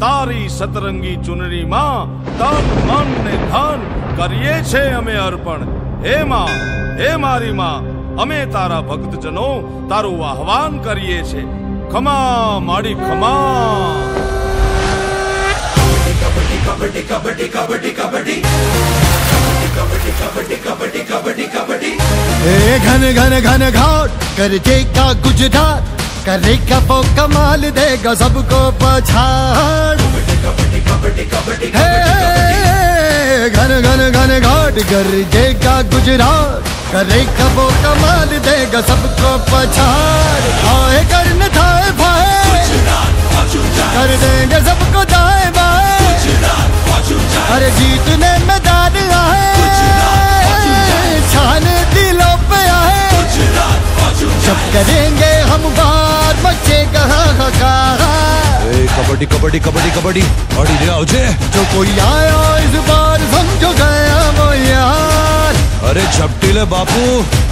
તારી સતરંગી ચુનરીમાં તન, મન ને ધન કરીએ છે અમે અર્પણ. હે માં, હે મારી માં, અમે તારા ભક્તજનો તારું આહવાન કરીએ છે. ખમા, માડી, ખમા. કબડ્ડી કબડ્ડી કબડ્ડી કબડ્ડી કબડ્ડી કબડ્ડી કબડ્ડી કબડ્ડી કબડ્ડી કબડ્ડી ઘન ઘન ઘન ઘાટ કરજે કા ગુજરાત. करेगा वो कमाल देगा सबको पछाड़। घन घन घन घाट कर देगा गुजरात। करेगा वो कमाल देगा सबको पछाड़। आए करन थाए भाए, कर देंगे सबको दाए बाए। अरे जीतने में दाद आए, छान दिलों पे आए। जब करेंगे हम बात मचेगा हाहाकार એ કબડ્ડી કબડ્ડી કબડ્ડી કબડ્ડી અડી રે આવજે जो कोई आया इस बार समझो गया वो यार અરે ઝપટી લે બાપુ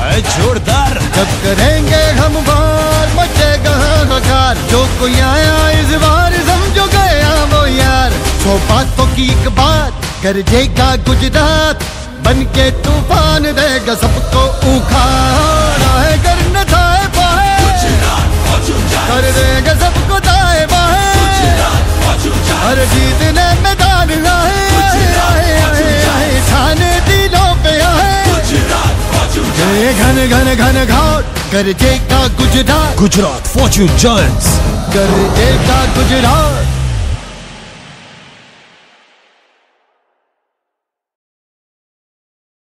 એ જોરદાર जब करेंगे हम बात मचेगा हाहाकार जो कोई आया इस बार समझो गया वो यार सौ बातों की एक बात कर देगा गुजरात बन के तूफान देगा सबको उखाड़ घन घन घन घाट गरजेगा गुजरात। गुजरात फॉर्च्यून जॉइंट्स गरजेगा गुजरात।